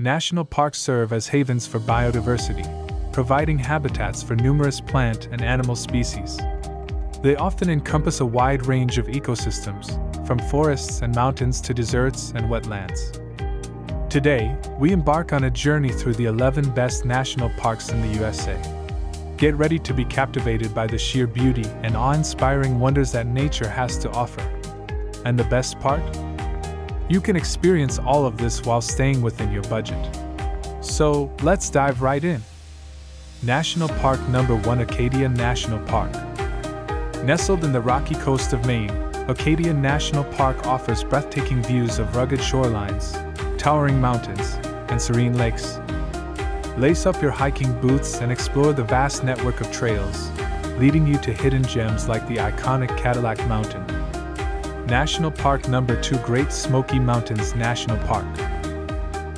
National parks serve as havens for biodiversity, providing habitats for numerous plant and animal species. They often encompass a wide range of ecosystems, from forests and mountains to deserts and wetlands. Today, we embark on a journey through the 11 best national parks in the USA. Get ready to be captivated by the sheer beauty and awe inspiring wonders that nature has to offer. And the best part? You can experience all of this while staying within your budget. So, let's dive right in. National Park Number 1 Acadia National Park. Nestled in the rocky coast of Maine, Acadia National Park offers breathtaking views of rugged shorelines, towering mountains, and serene lakes. Lace up your hiking boots and explore the vast network of trails, leading you to hidden gems like the iconic Cadillac Mountain. National Park Number 2 Great Smoky Mountains National Park.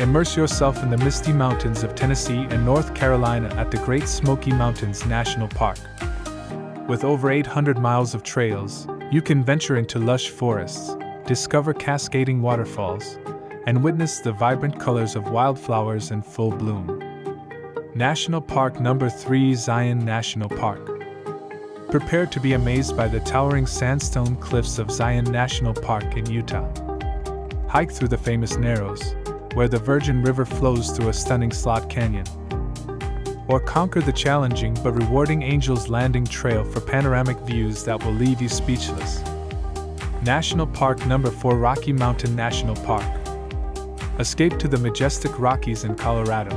Immerse yourself in the misty mountains of Tennessee and North Carolina at the Great Smoky Mountains National Park. With over 800 miles of trails, you can venture into lush forests, discover cascading waterfalls, and witness the vibrant colors of wildflowers in full bloom. National Park Number 3 Zion National Park. Prepare to be amazed by the towering sandstone cliffs of Zion National Park in Utah. Hike through the famous Narrows, where the Virgin River flows through a stunning slot canyon. Or conquer the challenging but rewarding Angel's Landing Trail for panoramic views that will leave you speechless. National Park Number 4 Rocky Mountain National Park. Escape to the majestic Rockies in Colorado.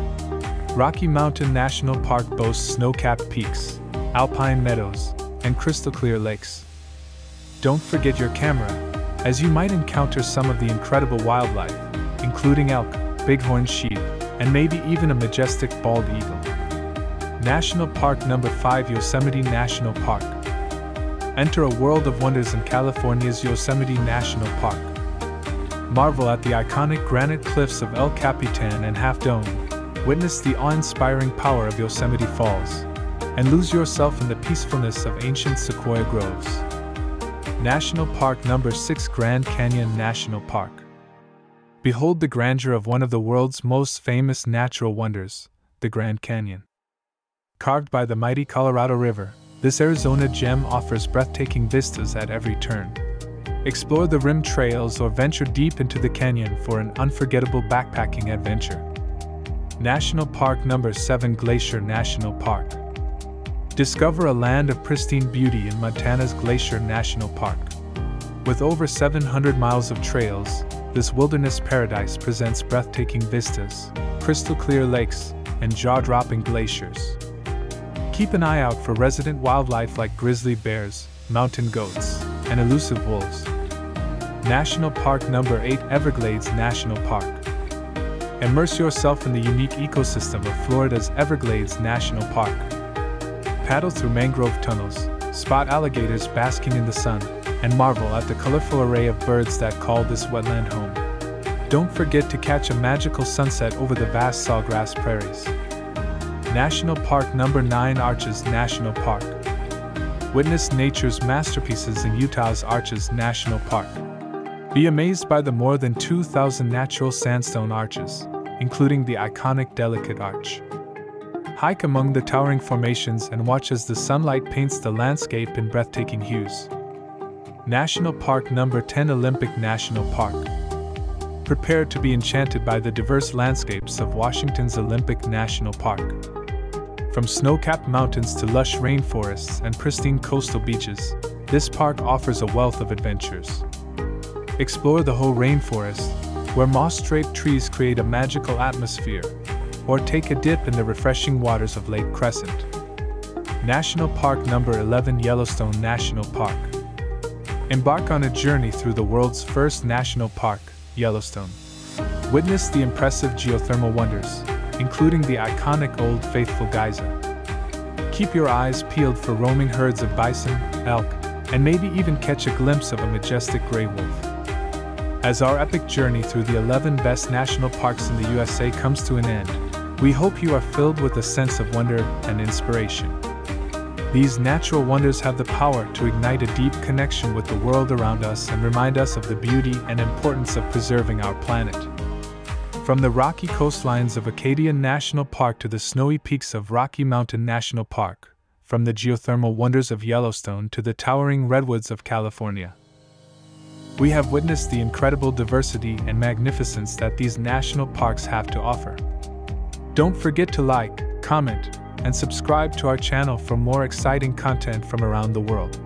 Rocky Mountain National Park boasts snow capped peaks, alpine meadows, and crystal clear lakes. Don't forget your camera, as you might encounter some of the incredible wildlife, including elk, bighorn sheep, and maybe even a majestic bald eagle. National Park Number 5 Yosemite National Park. Enter a world of wonders in California's Yosemite National Park. Marvel at the iconic granite cliffs of El Capitan and Half Dome. Witness the awe inspiring power of Yosemite Falls and lose yourself in the peacefulness of ancient sequoia groves. National Park Number 6 Grand Canyon National Park. Behold the grandeur of one of the world's most famous natural wonders, the Grand Canyon. Carved by the mighty Colorado River, this Arizona gem offers breathtaking vistas at every turn. Explore the rim trails or venture deep into the canyon for an unforgettable backpacking adventure. National Park Number 7 Glacier National Park. Discover a land of pristine beauty in Montana's Glacier National Park. With over 700 miles of trails, this wilderness paradise presents breathtaking vistas, crystal clear lakes, and jaw dropping glaciers. Keep an eye out for resident wildlife like grizzly bears, mountain goats, and elusive wolves. National Park Number 8 Everglades National Park. Immerse yourself in the unique ecosystem of Florida's Everglades National Park paddle through mangrove tunnels, spot alligators basking in the sun, and marvel at the colorful array of birds that call this wetland home. Don't forget to catch a magical sunset over the vast sawgrass prairies. National Park Number 9 Arches National Park. Witness nature's masterpieces in Utah's Arches National Park. Be amazed by the more than 2,000 natural sandstone arches, including the iconic Delicate Arch. Hike among the towering formations and watch as the sunlight paints the landscape in breathtaking hues. National Park Number 10 Olympic National Park. Prepare to be enchanted by the diverse landscapes of Washington's Olympic National Park. From snow capped mountains to lush rainforests and pristine coastal beaches, this park offers a wealth of adventures. Explore the Hoh rainforest, where moss draped trees create a magical atmosphere, or take a dip in the refreshing waters of Lake Crescent. National Park Number 11 Yellowstone National Park. Embark on a journey through the world's first national park, Yellowstone. Witness the impressive geothermal wonders, including the iconic Old Faithful Geyser. Keep your eyes peeled for roaming herds of bison, elk, and maybe even catch a glimpse of a majestic gray wolf. As our epic journey through the 11 best national parks in the USA comes to an end, we hope you are filled with a sense of wonder and inspiration. These natural wonders have the power to ignite a deep connection with the world around us and remind us of the beauty and importance of preserving our planet. From the rocky coastlines of Acadian National Park to the snowy peaks of Rocky Mountain National Park, from the geothermal wonders of Yellowstone to the towering redwoods of California. We have witnessed the incredible diversity and magnificence that these national parks have to offer. Don't forget to like, comment, and subscribe to our channel for more exciting content from around the world.